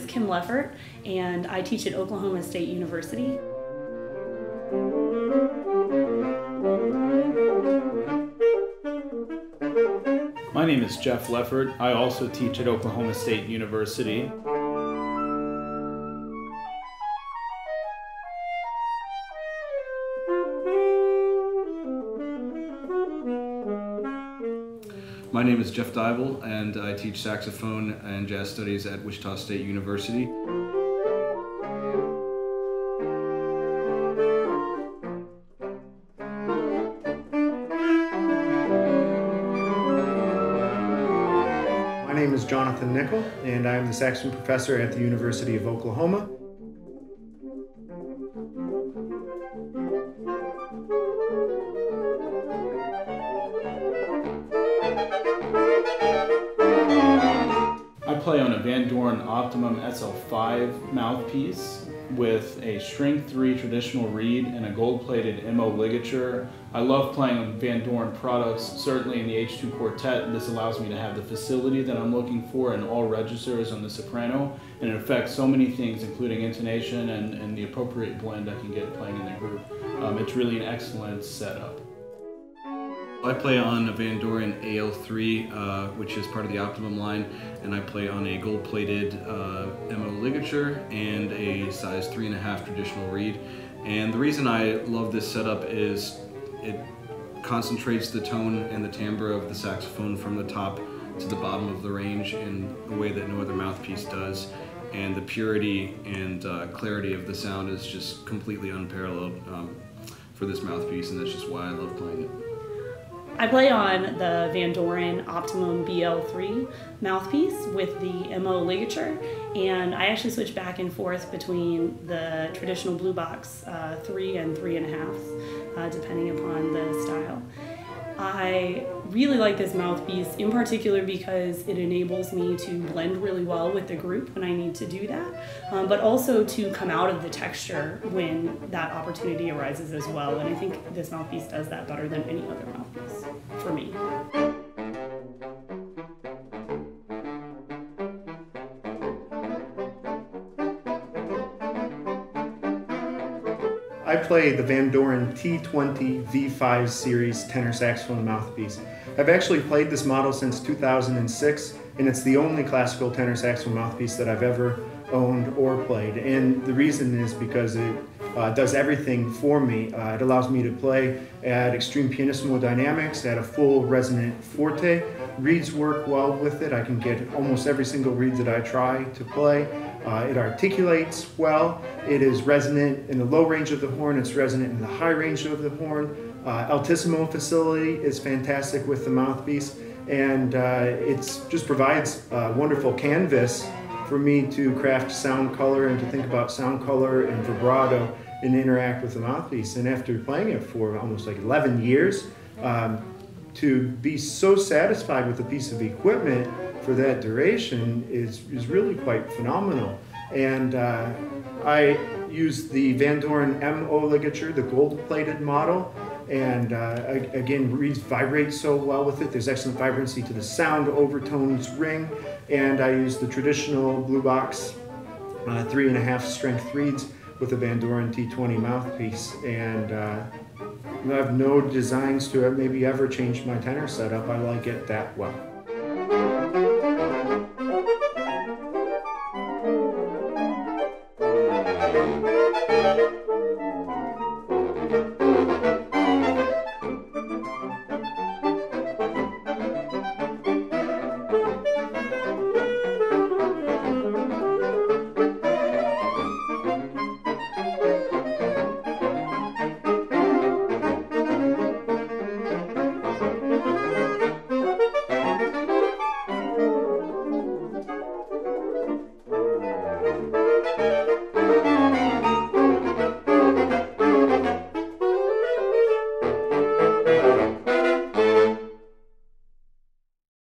is Kim Loeffert, and I teach at Oklahoma State University. My name is Jeff Loeffert. I also teach at Oklahoma State University. My name is Jeff Deibel, and I teach saxophone and jazz studies at Wichita State University. My name is Jonathan Nichol, and I'm the saxophone professor at the University of Oklahoma. Play on a Vandoren Optimum SL5 mouthpiece with a string 3 traditional reed and a gold-plated MO ligature. I love playing on Vandoren products, certainly in the H2 quartet. This allows me to have the facility that I'm looking for in all registers on the soprano, and it affects so many things, including intonation and, and the appropriate blend I can get playing in the group. Um, it's really an excellent setup. I play on a Vandoren AL3, uh, which is part of the Optimum line, and I play on a gold-plated uh, MO ligature and a size 3.5 traditional reed. And the reason I love this setup is it concentrates the tone and the timbre of the saxophone from the top to the bottom of the range in a way that no other mouthpiece does. And the purity and uh, clarity of the sound is just completely unparalleled um, for this mouthpiece, and that's just why I love playing it. I play on the Vandoren Optimum BL3 mouthpiece with the MO ligature, and I actually switch back and forth between the traditional blue box uh, three and three and a half, uh, depending upon the style. I really like this mouthpiece in particular because it enables me to blend really well with the group when I need to do that, um, but also to come out of the texture when that opportunity arises as well. And I think this mouthpiece does that better than any other mouthpiece for me. I play the Vandoren T20 V5 series tenor saxophone mouthpiece. I've actually played this model since 2006, and it's the only classical tenor saxophone mouthpiece that I've ever owned or played. And the reason is because it uh, does everything for me. Uh, it allows me to play at extreme pianissimo dynamics, at a full resonant forte. Reeds work well with it. I can get almost every single reed that I try to play. Uh, it articulates well. It is resonant in the low range of the horn. It's resonant in the high range of the horn. Uh, altissimo facility is fantastic with the mouthpiece. And uh, it just provides a wonderful canvas for me to craft sound color and to think about sound color and vibrato and interact with the mouthpiece. And after playing it for almost like 11 years, um, to be so satisfied with a piece of equipment for that duration is, is really quite phenomenal. And uh, I use the Vandoren MO ligature, the gold-plated model, and uh, again, reeds vibrate so well with it. There's excellent vibrancy to the sound, overtones ring, and I use the traditional blue box uh, three and a half strength reeds with a Vandoren T20 mouthpiece. And uh, I have no designs to maybe ever change my tenor setup. I like it that well.